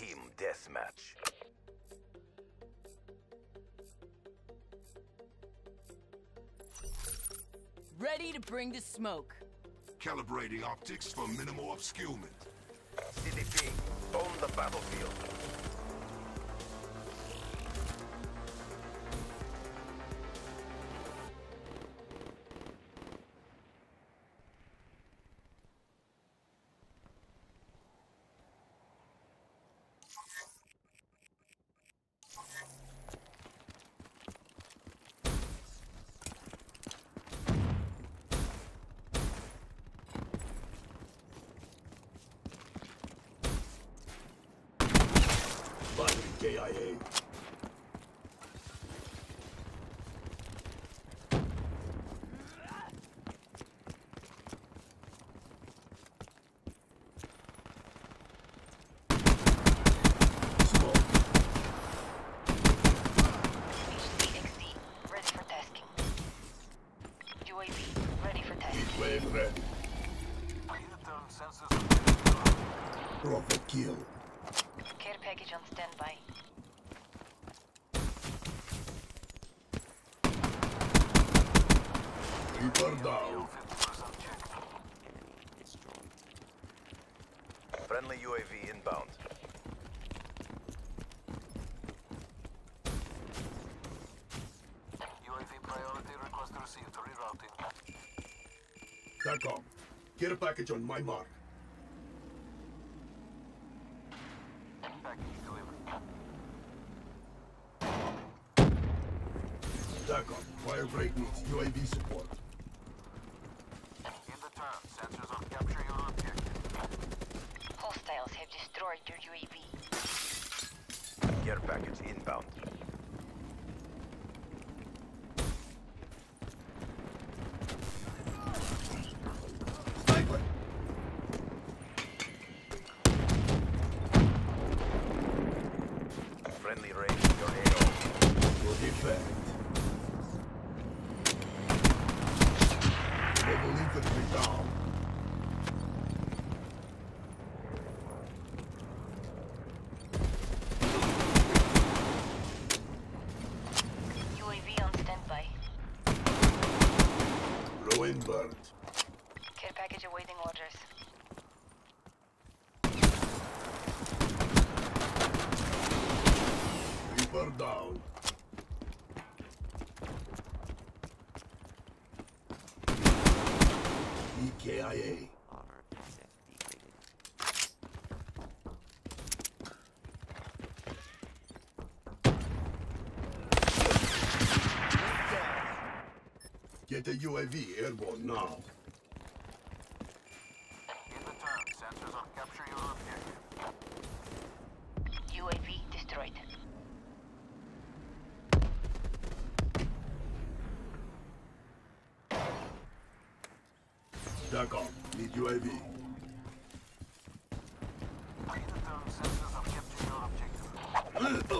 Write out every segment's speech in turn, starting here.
Team deathmatch. Ready to bring the smoke. Calibrating optics for minimal obscuration. CDP, own the battlefield. Prophet kill. Care package on standby. Reaper down. Friendly UAV inbound. UAV priority request received. Rerouting. TACOM. Care package on my mark. Package delivered. TACOM. Fire break needs UAV support. In the turn, sensors on capture your objective. Hostiles have destroyed your UAV. Care package inbound. Sniper. Friendly raid your AO. Good effect. Mobile infantry down. UAV on standby. Ruin burnt. Care package awaiting orders. Reaper down. EKIA. Get the UAV airborne now. In the turn, sensors on capture your objective. UAV destroyed. TACOM. Need UAV. In the turn, sensors on capture your objective.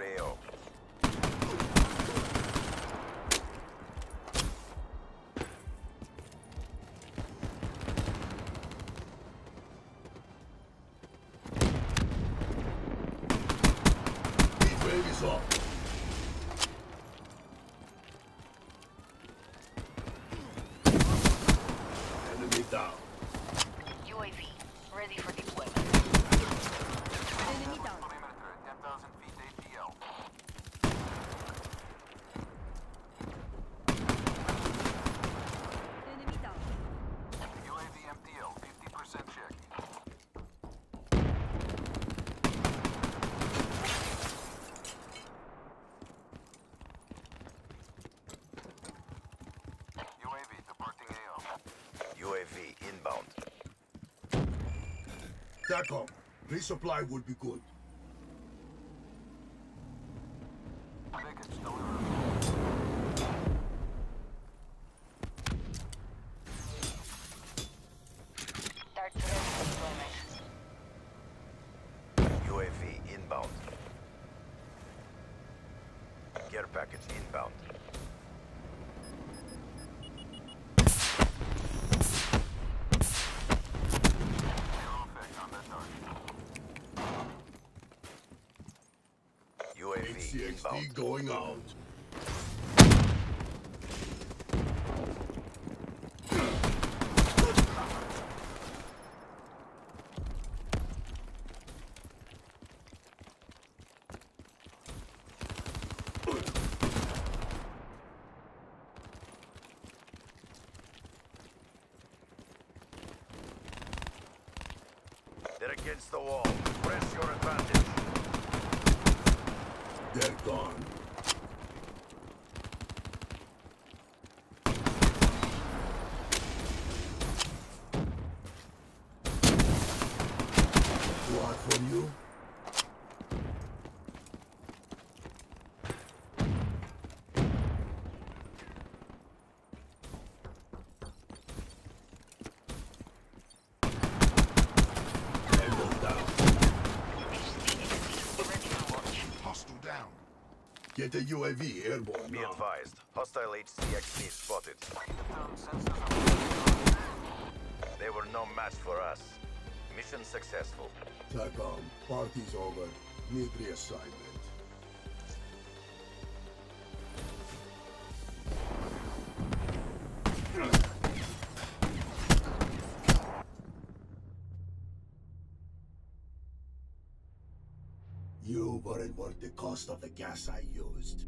Correo. Baby's up. TACOM, um, resupply would be good. UAV inbound. Care package inbound. Inbound. Going out. They're against the wall. Press your advantage. They're gone. What for you? Tango down. Ready to launch. Hostile down. Get a UAV airborne Be now. advised. Hostile HCXD spotted. Interferon sensors objective. They were no match for us. Mission successful. TACOM, party's over. Need reassignment. You weren't worth the cost of the gas I used.